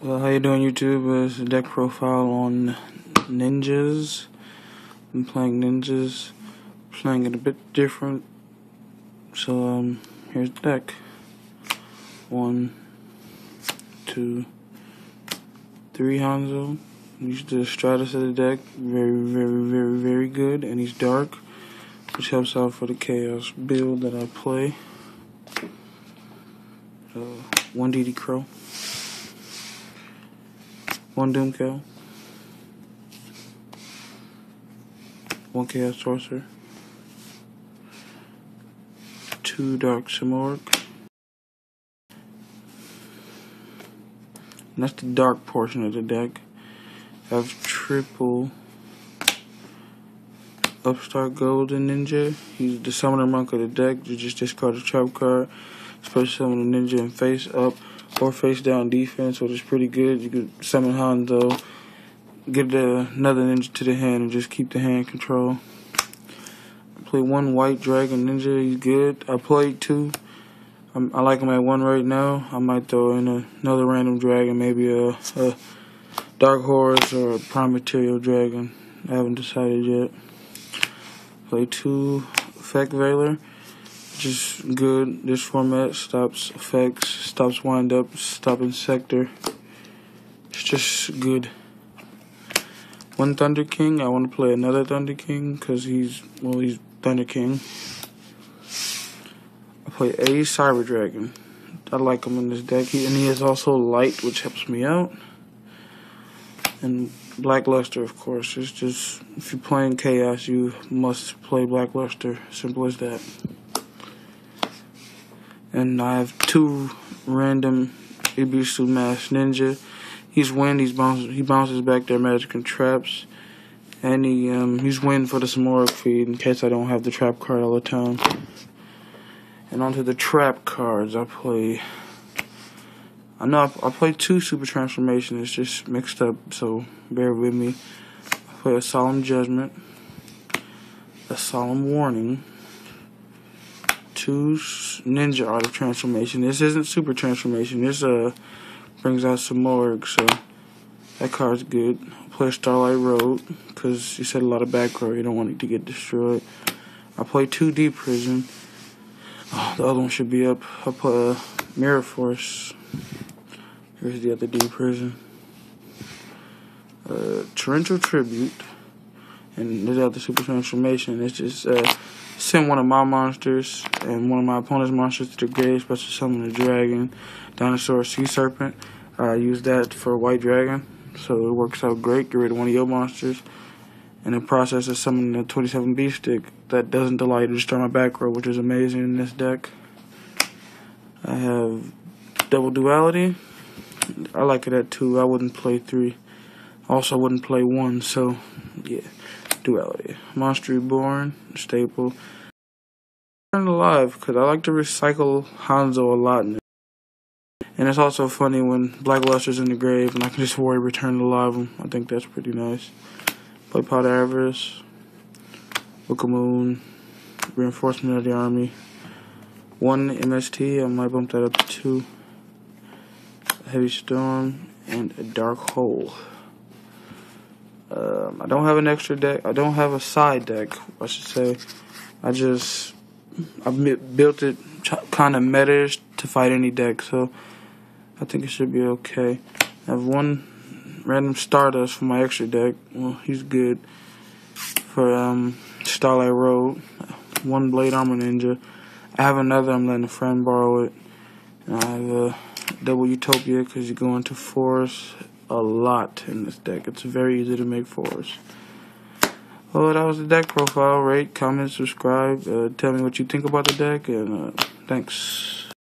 Well, how you doing, YouTube? It's a deck profile on ninjas. I'm playing ninjas, playing it a bit different. So, um, here's the deck. One, two, three Hanzo. He's the Stratos of the deck. Very, very, very, very good. And he's dark, which helps out for the Chaos build that I play. Uh, one DD Crow. One Doomkill. One Chaos Sorcerer. Two Dark Simorgh. And that's the dark portion of the deck. I have triple Upstart Golden Ninja. He's the summoner monk of the deck. You just discard a trap card. Special summon a ninja and face up or face down defense, which is pretty good. You could summon Hanzo, get the, another ninja to the hand, and just keep the hand control. I play one white dragon ninja. He's good. I played two. I'm, i like him at one right now. I might throw in a, another random dragon, maybe a, a dark horse or a prime material dragon. I haven't decided yet. Play two effect veiler just good. This format stops effects, stops wind up, stops Inzektor. It's just good. One Thunder King. I want to play another Thunder King because he's well, he's Thunder King. I play a Cyber Dragon. I like him in this deck, he, and he is also light, which helps me out. And Black Luster, of course. It's just if you're playing Chaos, you must play Black Luster. Simple as that and I have two random Ebisu Mask Ninja. He's win. He's bounces. He bounces back their magic and traps, and he um, he's win for the Simorgh feed in case I don't have the trap card all the time. And onto the trap cards, I play. I know I, I play two super transformations. It's just mixed up, so bear with me. I play a solemn judgment, a solemn warning two ninja art of transformation. This isn't super transformation. This uh brings out some more, so that card's good. Play Starlight Road because you said a lot of back row. You don't want it to get destroyed. I play 2D Prison. Oh, the other one should be up. I play uh, Mirror Force. Here's the other D Prison. Uh, Torrential Tribute. And there's other super transformation. It's just uh, send one of my monsters and one of my opponent's monsters to the grave, special summon a dragon, dinosaur, sea serpent. I use that for white dragon, so it works out great. Get rid of one of your monsters. And the process of summoning a 27 beef stick that doesn't you to destroy my back row, which is amazing in this deck. I have double duality. I like it at two. I wouldn't play three. Also, wouldn't play one, so yeah duality. Monster Reborn, staple. Return Alive, because I like to recycle Hanzo a lot. And it's also funny when Black Luster's in the grave and I can just worry Return Alive him. I think that's pretty nice. Play Pot Avarice, Book of Moon, Reinforcement of the Army. One MST, I might bump that up to two. Heavy Storm, and a Dark Hole. Um, I don't have an extra deck. I don't have a side deck, I should say. I just I built it kind of meta to fight any deck, so I think it should be okay. I have one random Stardust for my extra deck. Well, he's good for um, Starlight Road. One Blade Armor Ninja. I have another. I'm letting a friend borrow it. And I have a Double Utopia because you go into Forest a lot in this deck. It's very easy to make fours. Well, that was the deck profile. Rate, comment, subscribe. Uh, tell me what you think about the deck, and uh, thanks.